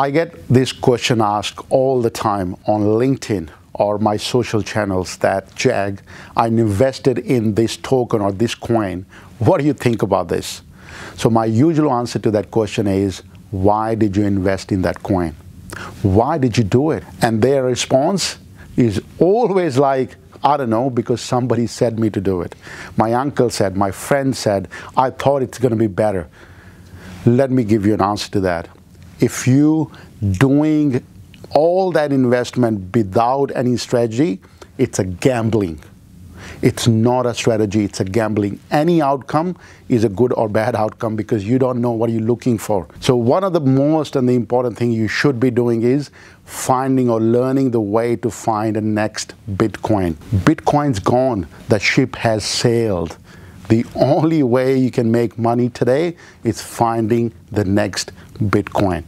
I get this question asked all the time on LinkedIn or my social channels that Jag, I invested in this token or this coin. What do you think about this? So my usual answer to that question is, why did you invest in that coin? Why did you do it? And their response is always like, I don't know, because somebody said me to do it. My uncle said, my friend said, I thought it's going to be better. Let me give you an answer to that if you doing all that investment without any strategy, it's a gambling. It's not a strategy, it's a gambling. Any outcome is a good or bad outcome because you don't know what you're looking for. So one of the most and the important thing you should be doing is finding or learning the way to find the next Bitcoin. Bitcoin's gone, the ship has sailed. The only way you can make money today is finding the next Bitcoin.